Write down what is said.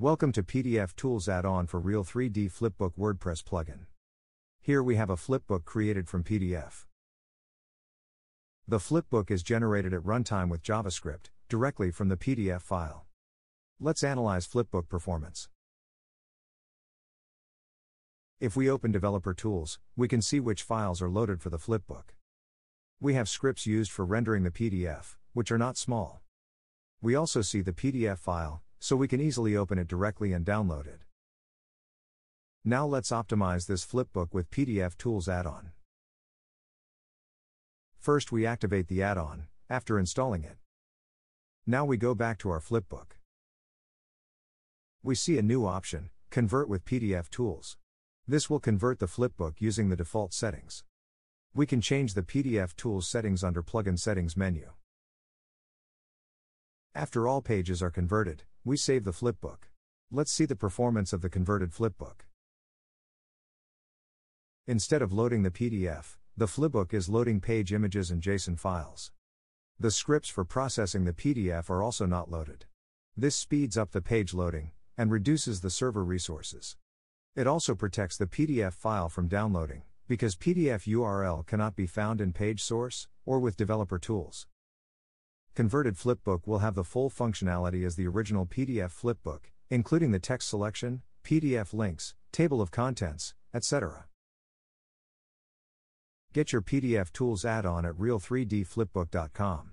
Welcome to PDF Tools add-on for Real 3D Flipbook WordPress plugin. Here we have a flipbook created from PDF. The flipbook is generated at runtime with JavaScript, directly from the PDF file. Let's analyze flipbook performance. If we open Developer Tools, we can see which files are loaded for the flipbook. We have scripts used for rendering the PDF, which are not small. We also see the PDF file, so we can easily open it directly and download it. Now let's optimize this flipbook with PDF Tools add-on. First we activate the add-on, after installing it. Now we go back to our flipbook. We see a new option, Convert with PDF Tools. This will convert the flipbook using the default settings. We can change the PDF Tools settings under Plugin Settings menu. After all pages are converted, we save the flipbook. Let's see the performance of the converted flipbook. Instead of loading the PDF, the flipbook is loading page images and JSON files. The scripts for processing the PDF are also not loaded. This speeds up the page loading and reduces the server resources. It also protects the PDF file from downloading because PDF URL cannot be found in page source or with developer tools. Converted Flipbook will have the full functionality as the original PDF Flipbook, including the text selection, PDF links, table of contents, etc. Get your PDF Tools add-on at real3dflipbook.com.